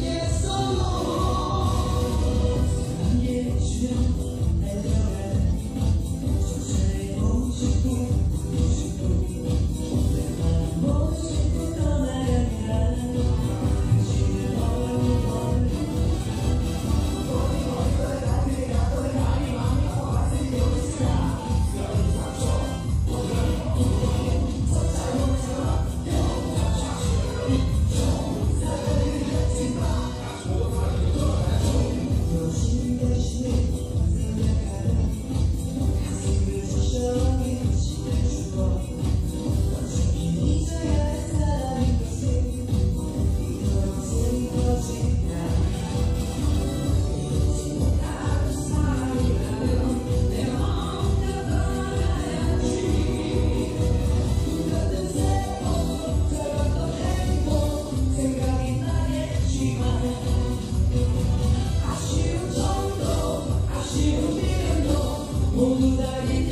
yeah. mundo da vida.